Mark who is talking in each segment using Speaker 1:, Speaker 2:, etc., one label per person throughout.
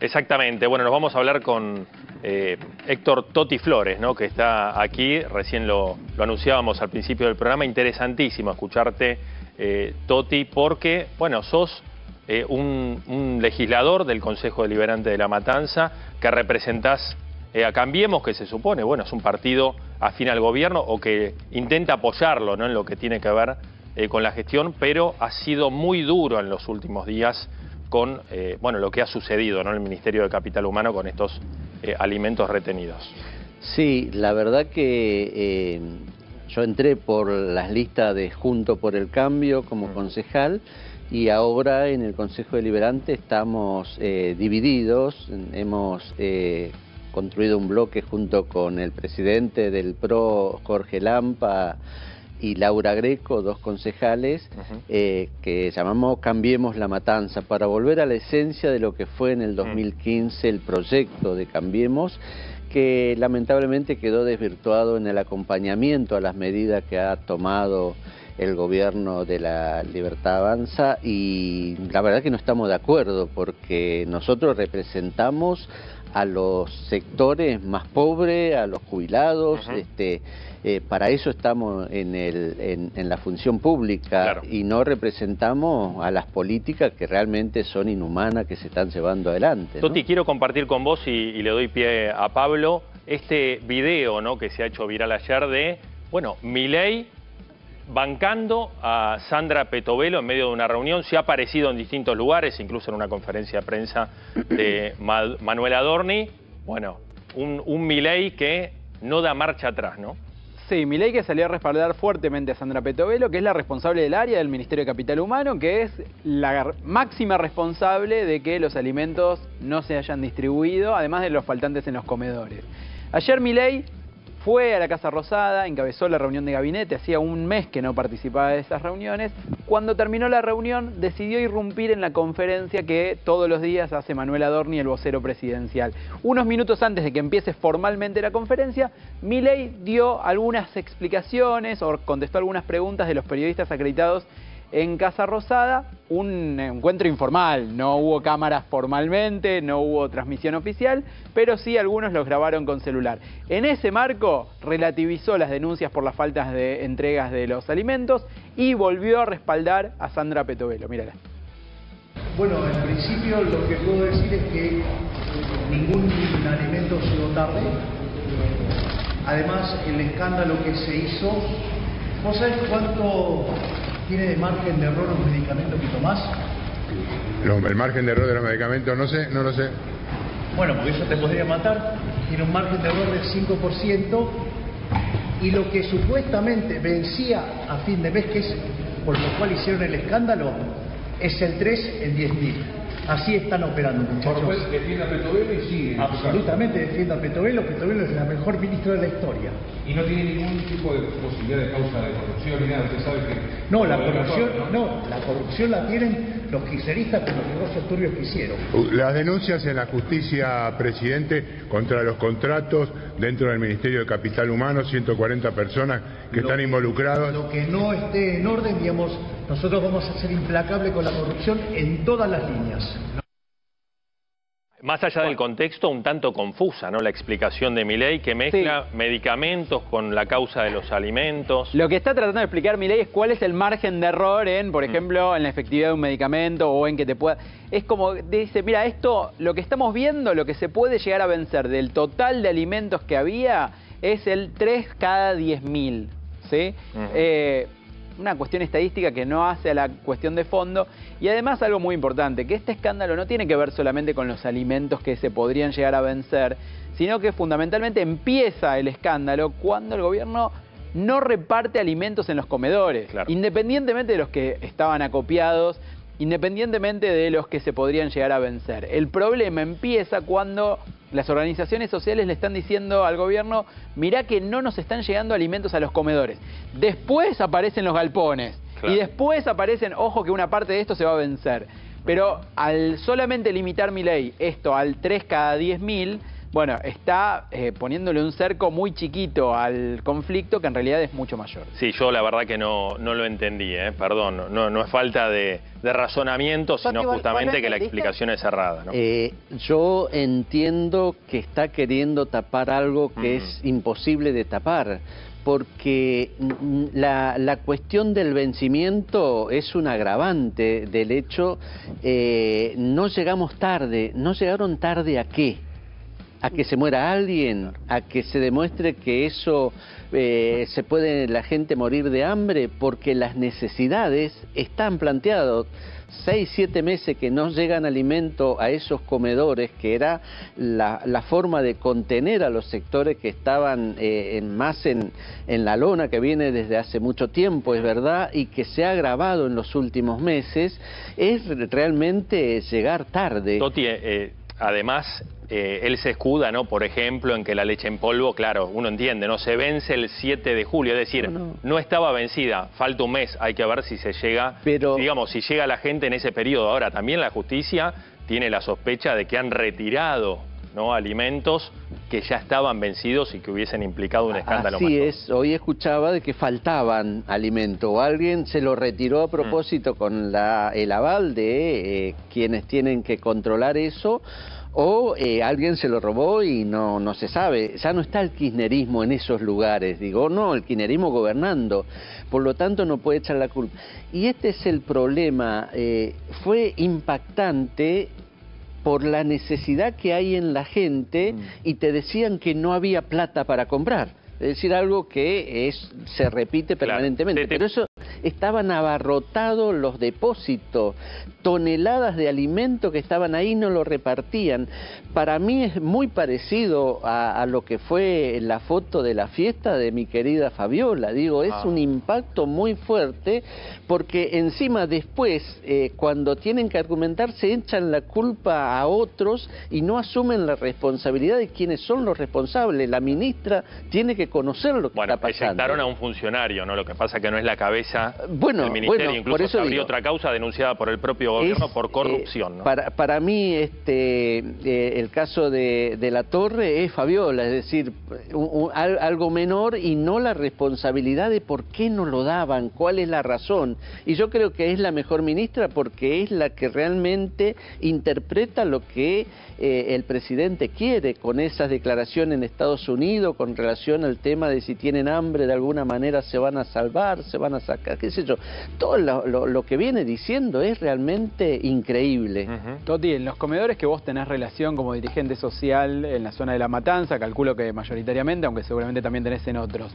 Speaker 1: Exactamente. Bueno, nos vamos a hablar con eh, Héctor Toti Flores, ¿no? que está aquí. Recién lo, anunciábamos al principio del programa. Interesantísimo escucharte, eh, Toti, porque, bueno, sos eh, un, legislador del Consejo Deliberante de la Matanza que representás a Cambiemos, que se supone, bueno, es un partido afín al gobierno o que intenta apoyarlo ¿no? en lo que tiene que ver con la gestión, pero ha sido muy duro en los últimos días con eh, bueno, lo que ha sucedido en el Ministerio de Capital Humano con estos eh, alimentos retenidos.
Speaker 2: Sí, la verdad que eh, yo entré por las listas de Junto por el Cambio como mm. concejal y ahora en el Consejo Deliberante estamos divididos, hemos construido un bloque junto con el presidente del PRO, Jorge Lampa, y Laura Greco, dos concejales, eh, que llamamos Cambiemos la Matanza, para volver a la esencia de lo que fue en el 2015 el proyecto de Cambiemos, que lamentablemente quedó desvirtuado en el acompañamiento a las medidas que ha tomado el gobierno de la Libertad Avanza y la verdad que no estamos de acuerdo porque nosotros representamos a los sectores más pobres, a los jubilados, este, eh, para eso estamos en, el, en, la función pública y no representamos a las políticas que realmente son inhumanas que se están llevando adelante.
Speaker 1: Toti, quiero compartir con vos y, le doy pie a Pablo este video ¿no? que se ha hecho viral ayer de, bueno, Milei bancando a Sandra Petovelo en medio de una reunión, se ha aparecido en distintos lugares, incluso en una conferencia de prensa de Manuel Adorni. Bueno, un, un Milei que no da marcha atrás, ¿no?
Speaker 3: Sí, Milei que salió a respaldar fuertemente a Sandra Petovelo, que es la responsable del área del Ministerio de Capital Humano, que es la máxima responsable de que los alimentos no se hayan distribuido, además de los faltantes en los comedores. Ayer Milei fue a la Casa Rosada, encabezó la reunión de gabinete, hacía un mes que no participaba de esas reuniones. Cuando terminó la reunión, decidió irrumpir en la conferencia que todos los días hace Manuel Adorni, el vocero presidencial. Unos minutos antes de que empiece formalmente la conferencia, Milei dio algunas explicaciones o contestó algunas preguntas de los periodistas acreditados en Casa Rosada, un encuentro informal, no hubo cámaras formalmente, no hubo transmisión oficial, pero sí algunos los grabaron con celular. En ese marco relativizó las denuncias por las faltas de entregas de los alimentos y volvió a respaldar a Sandra Petovelo. Mírala.
Speaker 4: Bueno, en principio lo que puedo decir es que ningún alimento llegó tarde. Además, el escándalo que se hizo, ¿vos sabés cuánto ¿Tiene de margen de error un medicamento que tomás?
Speaker 5: el margen de error de los medicamentos, no sé, no lo sé.
Speaker 4: Bueno, porque eso te podría matar. Tiene un margen de error del 5% y lo que supuestamente vencía a fin de mes, que es por lo cual hicieron el escándalo, es el 3 en 10.000. Así están operando, muchachos.
Speaker 5: Por defiende a Petovelo y sigue.
Speaker 4: Absolutamente defiende a Petovelo. Petovelo es la mejor ministra de la historia.
Speaker 5: Y no tiene ningún tipo de posibilidad de causa de corrupción ni nada. Usted sabe que.
Speaker 4: No, la corrupción, no, la corrupción la tienen los quiseristas con los negocios turbios que hicieron.
Speaker 5: Las denuncias en la justicia, presidente, contra los contratos dentro del Ministerio de Capital Humano, 140 personas que están involucradas.
Speaker 4: Lo que no esté en orden, digamos, nosotros vamos a ser implacables con la corrupción en todas las líneas.
Speaker 1: Más allá del contexto, un tanto confusa, ¿no? La explicación de Milei que mezcla medicamentos con la causa de los alimentos.
Speaker 3: Lo que está tratando de explicar Milei es cuál es el margen de error en, por mm. ejemplo, en la efectividad de un medicamento o en que te pueda... Es como, dice, mira, esto, lo que estamos viendo, lo que se puede llegar a vencer del total de alimentos que había es el 3 cada 10.000, ¿sí? Una cuestión estadística que no hace a la cuestión de fondo. Y además algo muy importante, que este escándalo no tiene que ver solamente con los alimentos que se podrían llegar a vencer, sino que fundamentalmente empieza el escándalo cuando el gobierno no reparte alimentos en los comedores, independientemente de los que estaban acopiados, independientemente de los que se podrían llegar a vencer. El problema empieza cuando las organizaciones sociales le están diciendo al gobierno, mirá que no nos están llegando alimentos a los comedores. Después aparecen los galpones y después aparecen, ojo que una parte de esto se va a vencer. Pero al solamente limitar mi ley esto al 3 cada 10 mil, bueno, está eh, poniéndole un cerco muy chiquito al conflicto que en realidad es mucho mayor.
Speaker 1: Sí, yo la verdad que no, no lo entendí, ¿eh? perdón, no, no es falta de, razonamiento, sino justamente que la explicación es cerrada.
Speaker 2: Eh, yo entiendo que está queriendo tapar algo que es imposible de tapar porque la, la, cuestión del vencimiento es un agravante del hecho, eh, no llegamos tarde, no llegaron tarde a qué, a que se muera alguien, a que se demuestre que eso eh, se puede la gente morir de hambre, porque las necesidades están planteadas. Seis, siete meses que no llegan alimento a esos comedores, que era la, forma de contener a los sectores que estaban eh, más en, la lona, que viene desde hace mucho tiempo, es verdad, y que se ha agravado en los últimos meses, es realmente llegar tarde.
Speaker 1: Toti, eh, además eh, él se escuda, ¿no? Por ejemplo, en que la leche en polvo, claro, uno entiende, ¿no? Se vence el 7 de julio, es decir, no, estaba vencida, falta un mes, hay que ver si se llega, digamos, si llega la gente en ese periodo. Ahora, también la justicia tiene la sospecha de que han retirado ¿no? alimentos que ya estaban vencidos y que hubiesen implicado un escándalo.
Speaker 2: Así es, hoy escuchaba de que faltaban alimentos, o alguien se lo retiró a propósito mm. con la, el aval de eh, quienes tienen que controlar eso, o eh, alguien se lo robó y no, no se sabe. Ya no está el kirchnerismo en esos lugares, digo, no, el kirchnerismo gobernando, por lo tanto no puede echar la culpa. Y este es el problema, eh, fue impactante por la necesidad que hay en la gente mm. y te decían que no había plata para comprar. Es decir, algo que es, se repite permanentemente. Pero eso estaban abarrotados los depósitos, toneladas de alimento que estaban ahí no lo repartían. Para mí es muy parecido a, lo que fue la foto de la fiesta de mi querida Fabiola. Digo, es ah. un impacto muy fuerte porque encima después, eh, cuando tienen que argumentar, se echan la culpa a otros y no asumen la responsabilidad de quienes son los responsables. La ministra tiene que conocer lo que está pasando.
Speaker 1: Bueno, a un funcionario, ¿no? Lo que pasa que no es la cabeza bueno, del ministerio. Incluso por eso había otra causa denunciada por el propio gobierno por eh, corrupción,
Speaker 2: Para, para mí, este, eh, el caso de, de, la Torre es Fabiola, es decir, algo menor y no la responsabilidad de por qué no lo daban, cuál es la razón. Y yo creo que es la mejor ministra porque es la que realmente interpreta lo que eh, el presidente quiere con esas declaraciones en Estados Unidos con relación al tema de si tienen hambre de alguna manera se van a salvar, se van a sacar, qué sé yo. Todo lo, que viene diciendo es realmente increíble.
Speaker 3: Toti, en los comedores que vos tenés relación como dirigente social en la zona de La Matanza, calculo que mayoritariamente, aunque seguramente también tenés en otros,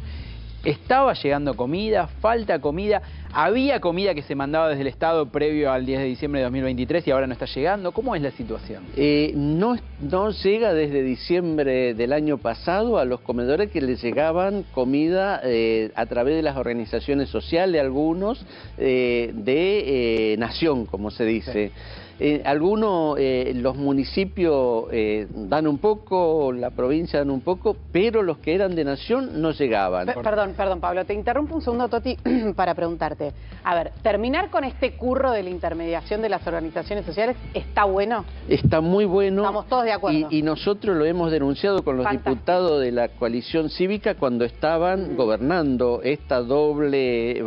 Speaker 3: estaba llegando comida, falta comida, había comida que se mandaba desde el Estado previo al 10 de diciembre de 2023 y ahora no está llegando. ¿Cómo es la situación?
Speaker 2: Eh, no, no llega desde diciembre del año pasado a los comedores que les llegaban comida eh, a través de las organizaciones sociales, algunos eh, de Nación, como se dice. Eh, algunos, eh, los municipios eh, dan un poco, la provincia dan un poco, pero los que eran de nación no llegaban.
Speaker 6: perdón, perdón, Pablo, te interrumpo un segundo, Toti, para preguntarte. A ver, ¿terminar con este curro de la intermediación de las organizaciones sociales está bueno?
Speaker 2: Está muy bueno.
Speaker 6: Estamos todos de acuerdo.
Speaker 2: Y, nosotros lo hemos denunciado con los diputados de la coalición cívica cuando estaban gobernando esta doble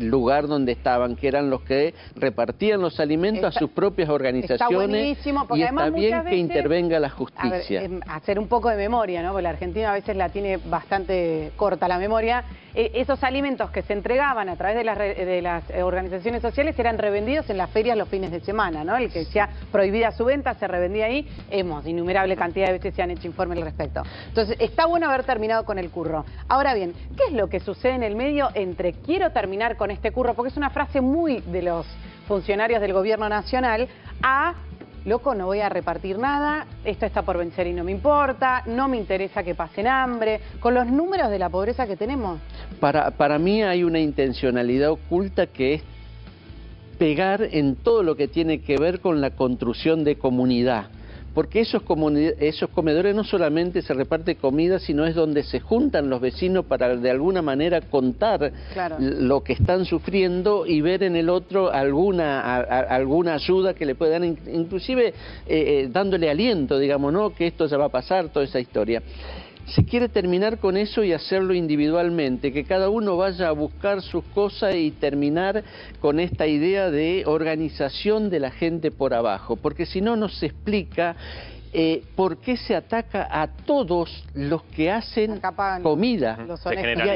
Speaker 2: lugar donde estaban, que eran los que repartían los alimentos a sus propias organizaciones. Está y está bien que intervenga la justicia.
Speaker 6: Em, hacer un poco de memoria, ¿no? Porque la Argentina a veces la tiene bastante corta la memoria. E, esos alimentos que se entregaban a través de las, eh, organizaciones sociales eran revendidos en las ferias los fines de semana, ¿no? El que sea prohibida su venta se revendía ahí. Hemos, innumerable cantidad de veces se han hecho informes al respecto. Entonces, está bueno haber terminado con el curro. Ahora bien, ¿qué es lo que sucede en el medio entre quiero terminar con este curro? Porque es una frase muy de los funcionarios del gobierno nacional a loco, no voy a repartir nada, esto está por vencer y no me importa, no me interesa que pasen hambre, con los números de la pobreza que tenemos.
Speaker 2: Para, para mí hay una intencionalidad oculta que es pegar en todo lo que tiene que ver con la construcción de comunidad porque esos, esos comedores no solamente se reparte comida, sino es donde se juntan los vecinos para de alguna manera contar lo que están sufriendo y ver en el otro alguna, alguna ayuda que le puedan, inclusive eh, eh, dándole aliento, digamos, ¿no? Que esto ya va a pasar, toda esa historia se quiere terminar con eso y hacerlo individualmente, que cada uno vaya a buscar sus cosas y terminar con esta idea de organización de la gente por abajo, porque si no, no se explica eh, por qué se ataca a todos los que hacen comida.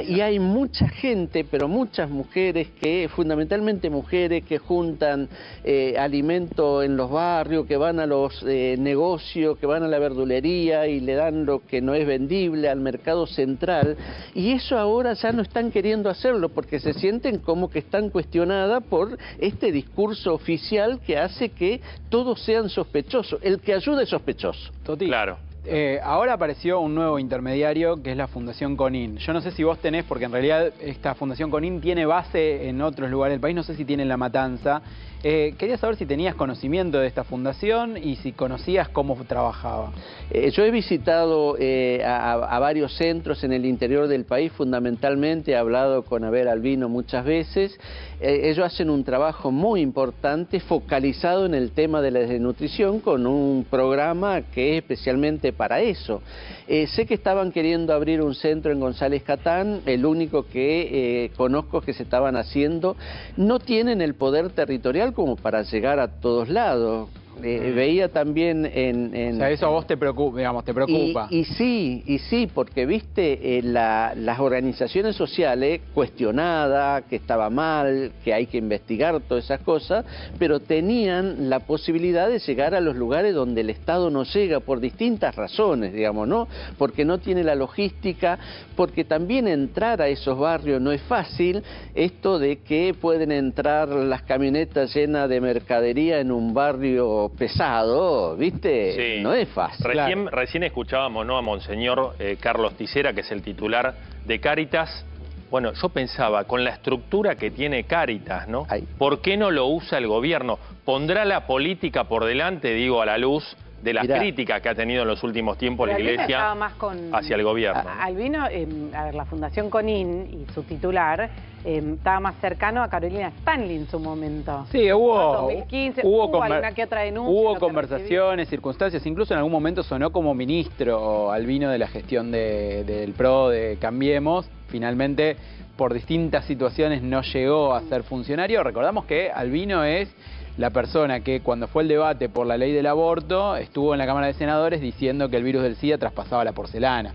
Speaker 2: Y, hay mucha gente, pero muchas mujeres, que fundamentalmente mujeres que juntan eh, alimento en los barrios, que van a los eh, negocios, que van a la verdulería y le dan lo que no es vendible al mercado central. Y eso ahora ya no están queriendo hacerlo porque se sienten como que están cuestionadas por este discurso oficial que hace que todos sean sospechosos. El que ayuda es sospechoso.
Speaker 3: Toti, claro. Eh, ahora apareció un nuevo intermediario que es la Fundación Conin. Yo no sé si vos tenés, porque en realidad esta Fundación Conin tiene base en otros lugares del país, no sé si tiene en La Matanza. Eh, quería saber si tenías conocimiento de esta fundación y si conocías cómo trabajaba.
Speaker 2: Eh, yo he visitado a, varios centros en el interior del país, fundamentalmente, he hablado con Abel Albino muchas veces. ellos hacen un trabajo muy importante focalizado en el tema de la desnutrición con un programa que es especialmente para eso. Eh, sé que estaban queriendo abrir un centro en González Catán, el único que eh, conozco que se estaban haciendo. No tienen el poder territorial como para llegar a todos lados. Eh, veía también en,
Speaker 3: O sea, eso a vos te preocupa, digamos, te preocupa.
Speaker 2: Y, sí, y sí, porque viste, eh, las organizaciones sociales cuestionadas, que estaba mal, que hay que investigar todas esas cosas, pero tenían la posibilidad de llegar a los lugares donde el Estado no llega por distintas razones, digamos, ¿no? Porque no tiene la logística, porque también entrar a esos barrios no es fácil, esto de que pueden entrar las camionetas llenas de mercadería en un barrio pesado, ¿viste? No es fácil.
Speaker 1: Recién, recién escuchábamos ¿no? a Monseñor eh, Carlos Tisera, que es el titular de Cáritas. Bueno, yo pensaba, con la estructura que tiene Cáritas, ¿no? ¿Por qué no lo usa el gobierno? ¿Pondrá la política por delante, digo, a la luz de las críticas que ha tenido en los últimos tiempos la Iglesia hacia el gobierno.
Speaker 6: Albino, em, a ver, la Fundación Conin y su titular em, estaba más cercano a Carolina Stanley en su momento.
Speaker 3: Sí, hubo, hubo, alguna que otra denuncia. Hubo conversaciones, circunstancias, incluso en algún momento sonó como ministro Albino de la gestión del PRO, de Cambiemos. Finalmente, por distintas situaciones no llegó a ser funcionario. Recordamos que Albino es la persona que cuando fue el debate por la ley del aborto estuvo en la Cámara de Senadores diciendo que el virus del SIDA traspasaba la porcelana.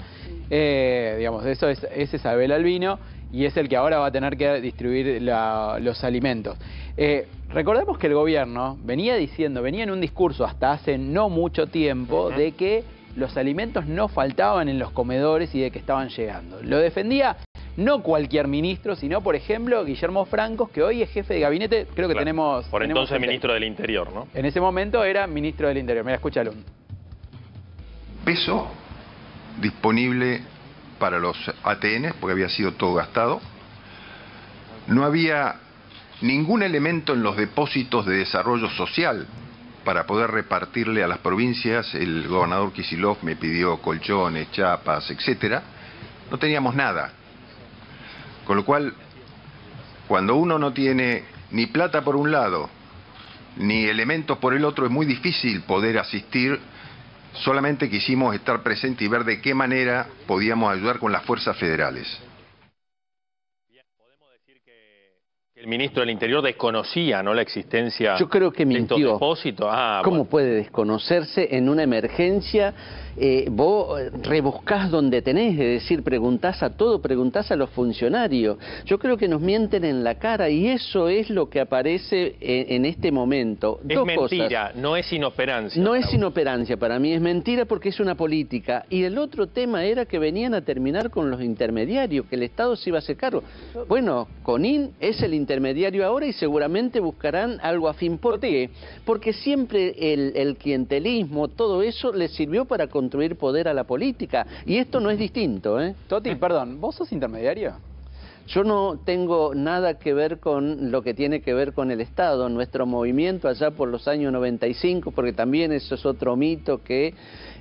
Speaker 3: Eh, digamos, eso es, ese es Abel Albino y es el que ahora va a tener que distribuir los alimentos. Eh, recordemos que el gobierno venía diciendo, venía en un discurso hasta hace no mucho tiempo de que los alimentos no faltaban en los comedores y de que estaban llegando. Lo defendía no cualquier ministro, sino, por ejemplo, Guillermo Francos, que hoy es jefe de gabinete, creo que tenemos...
Speaker 1: Por entonces ministro del Interior, ¿no?
Speaker 3: En ese momento era ministro del Interior. Mira, escúchalo.
Speaker 7: Peso disponible para los ATN, porque había sido todo gastado. No había ningún elemento en los depósitos de desarrollo social para poder repartirle a las provincias. El gobernador Kisilov me pidió colchones, chapas, etcétera. No teníamos nada. Con lo cual, cuando uno no tiene ni plata por un lado, ni elementos por el otro, es muy difícil poder asistir. Solamente quisimos estar presentes y ver de qué manera podíamos ayudar con las fuerzas federales.
Speaker 1: podemos decir que el ministro del Interior desconocía ¿no? la existencia
Speaker 2: Yo creo que mintió.
Speaker 1: de estos depósitos.
Speaker 2: Ah, ¿Cómo puede desconocerse en una emergencia eh, vos rebuscás donde tenés, es decir, preguntás a todo, preguntás a los funcionarios. Yo creo que nos mienten en la cara y eso es lo que aparece en, este momento.
Speaker 1: Es mentira, no es inoperancia.
Speaker 2: No es inoperancia, para mí es mentira porque es una política. Y el otro tema era que venían a terminar con los intermediarios, que el Estado se iba a hacer cargo. Bueno, Conin es el intermediario ahora y seguramente buscarán algo afín. ¿Por qué? Porque siempre el, el clientelismo, todo eso les sirvió para construir poder a la política. Y esto no es distinto, ¿eh?
Speaker 3: Toti, perdón, ¿vos sos intermediario?
Speaker 2: Yo no tengo nada que ver con lo que tiene que ver con el Estado. Nuestro movimiento allá por los años 95, porque también eso es otro mito que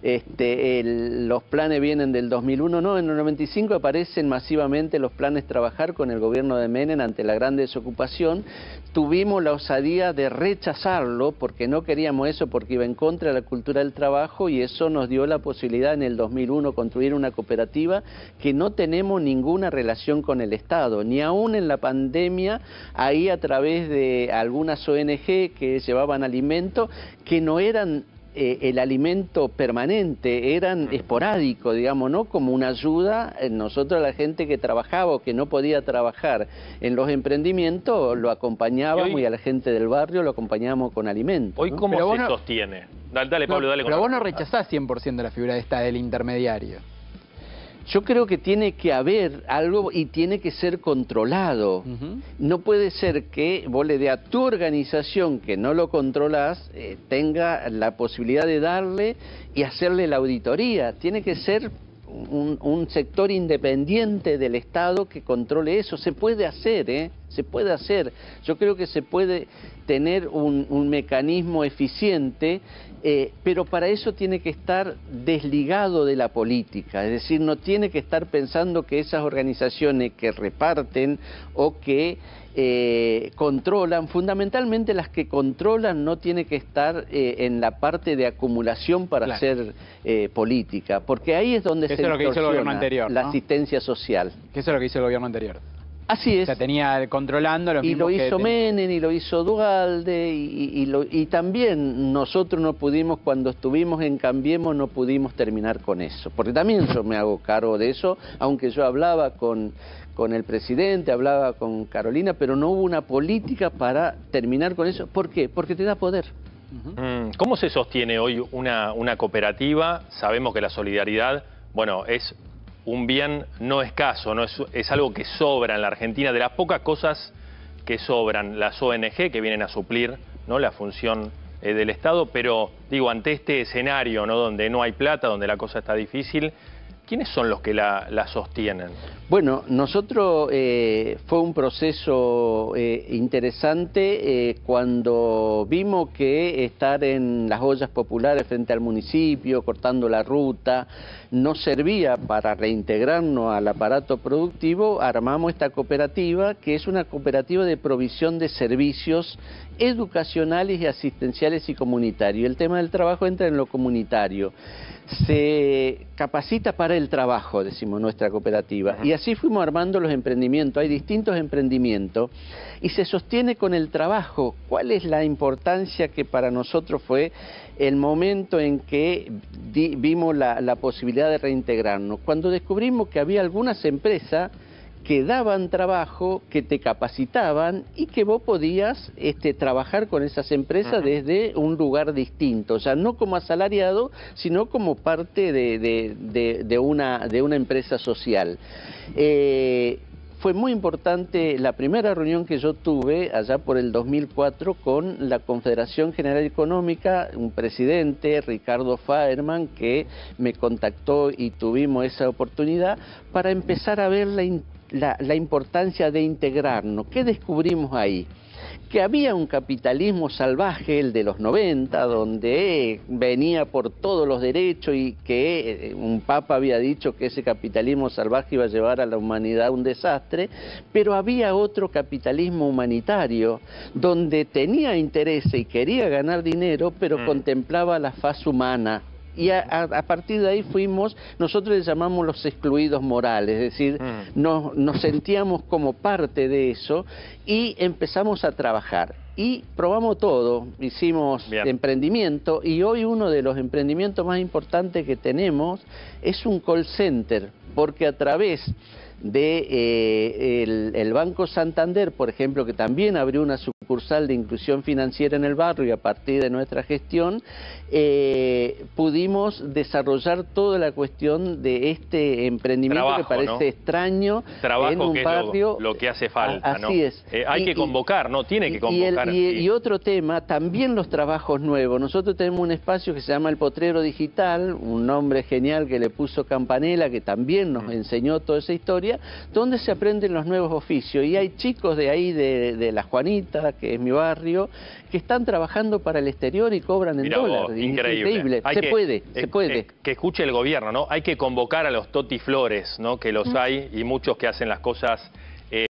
Speaker 2: este, los planes vienen del 2001, no, en el 95 aparecen masivamente los planes trabajar con el gobierno de Menem ante la gran desocupación. Tuvimos la osadía de rechazarlo porque no queríamos eso, porque iba en contra de la cultura del trabajo y eso nos dio la posibilidad en el 2001 construir una cooperativa que no tenemos ninguna relación con el Estado, ni aún en la pandemia, ahí a través de algunas ONG que llevaban alimentos que no eran eh, el alimento permanente, eran esporádicos, digamos, ¿no? Como una ayuda, eh, nosotros la gente que trabajaba o que no podía trabajar en los emprendimientos, lo acompañábamos y, a la gente del barrio lo acompañábamos con alimentos.
Speaker 1: Hoy, ¿cómo se sostiene? Dale, Pablo, dale.
Speaker 3: Pero vos no rechazás 100% de la figura de esta del intermediario.
Speaker 2: Yo creo que tiene que haber algo y tiene que ser controlado. No puede ser que vos le dé a tu organización que no lo controlas, eh, tenga la posibilidad de darle y hacerle la auditoría. Tiene que ser un, sector independiente del Estado que controle eso. Se puede hacer, ¿eh? Se puede hacer. Yo creo que se puede tener un mecanismo eficiente eh, pero para eso tiene que estar desligado de la política, es decir, no tiene que estar pensando que esas organizaciones que reparten o que eh, controlan, fundamentalmente las que controlan no tiene que estar eh, en la parte de acumulación para hacer política, porque ahí es donde se
Speaker 3: lo
Speaker 2: la asistencia social.
Speaker 3: Que eso es lo que hizo el gobierno anterior.
Speaker 2: Así es.
Speaker 3: O tenía controlando los
Speaker 2: Y lo hizo Menem, y lo hizo Dualde, y, y, también nosotros no pudimos, cuando estuvimos en Cambiemos, no pudimos terminar con eso. Porque también yo me hago cargo de eso, aunque yo hablaba con, con el presidente, hablaba con Carolina, pero no hubo una política para terminar con eso. ¿Por qué? Porque te da poder.
Speaker 1: Mm, ¿Cómo se sostiene hoy una, una cooperativa? Sabemos que la solidaridad, bueno, es un bien no escaso, no es, algo que sobra en la Argentina, de las pocas cosas que sobran, las ONG que vienen a suplir ¿no? la función eh, del Estado, pero digo, ante este escenario ¿no? donde no hay plata, donde la cosa está difícil, ¿quiénes son los que la, sostienen?
Speaker 2: Bueno, nosotros eh, fue un proceso eh, interesante cuando vimos que estar en las ollas populares frente al municipio, cortando la ruta, no servía para reintegrarnos al aparato productivo, armamos esta cooperativa, que es una cooperativa de provisión de servicios educacionales y asistenciales y comunitarios. El tema del trabajo entra en lo comunitario. Se capacita para el trabajo, decimos nuestra cooperativa. Y así fuimos armando los emprendimientos. Hay distintos emprendimientos y se sostiene con el trabajo. ¿Cuál es la importancia que para nosotros fue el momento en que vimos la, la posibilidad de reintegrarnos? Cuando descubrimos que había algunas empresas que daban trabajo, que te capacitaban y que vos podías este, trabajar con esas empresas desde un lugar distinto, o sea, no como asalariado, sino como parte de, una, de una empresa social. Eh, fue muy importante la primera reunión que yo tuve allá por el 2004 con la Confederación General Económica, un presidente, Ricardo Faerman, que me contactó y tuvimos esa oportunidad para empezar a ver la la, importancia de integrarnos. ¿Qué descubrimos ahí? que había un capitalismo salvaje, el de los 90, donde venía por todos los derechos y que eh, un papa había dicho que ese capitalismo salvaje iba a llevar a la humanidad a un desastre, pero había otro capitalismo humanitario, donde tenía interés y quería ganar dinero, pero mm. contemplaba la faz humana y a, partir de ahí fuimos, nosotros les llamamos los excluidos morales, es decir, mm. nos, sentíamos como parte de eso y empezamos a trabajar. Y probamos todo, hicimos emprendimiento y hoy uno de los emprendimientos más importantes que tenemos es un call center, porque a través de eh, el, Banco Santander, por ejemplo, que también abrió una sucursal de inclusión financiera en el barrio y a partir de nuestra gestión eh, pudimos desarrollar toda la cuestión de este emprendimiento que parece extraño en un barrio.
Speaker 1: lo, que hace falta,
Speaker 2: Así es.
Speaker 1: Eh, hay que convocar, ¿no? Tiene que convocar.
Speaker 2: Y, otro tema, también los trabajos nuevos. Nosotros tenemos un espacio que se llama El Potrero Digital, un nombre genial que le puso Campanella, que también nos mm. enseñó toda esa historia preparatoria, donde se aprenden los nuevos oficios. Y hay chicos de ahí, de, La Juanita, que es mi barrio, que están trabajando para el exterior y cobran en dólares.
Speaker 1: increíble.
Speaker 2: se puede, se puede.
Speaker 1: que escuche el gobierno, ¿no? Hay que convocar a los Toti Flores, ¿no? Que los hay y muchos que hacen las cosas